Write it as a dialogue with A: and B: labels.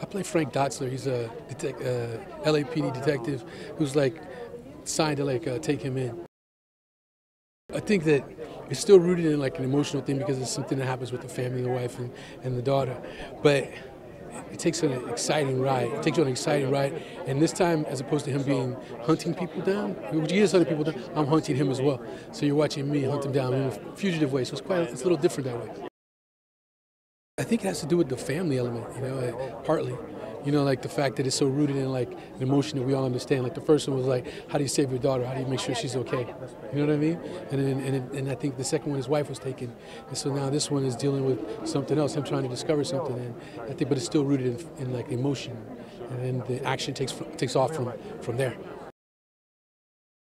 A: I play Franck Dotzler. He's a detec- uh, LAPD detective who's like signed to like uh, take him in. I think that it's still rooted in like an emotional thing because it's something that happens with the family, the wife, and, and the daughter. But it takes an exciting ride. It takes you on an exciting ride. And this time, as opposed to him being hunting people down, he is hunting people down. I'm hunting him as well. So you're watching me hunt him down in a fugitive way. So it's quite it's a little different that way. I think it has to do with the family element, you know, uh, partly. You know, like the fact that it's so rooted in like an emotion that we all understand. Like the first one was like, how do you save your daughter? How do you make sure she's okay? You know what I mean? And then, and, and I think the second one, his wife was taken, and so now this one is dealing with something else. Him trying to discover something, and I think, but it's still rooted in, in like emotion, and then the action takes takes off from from there.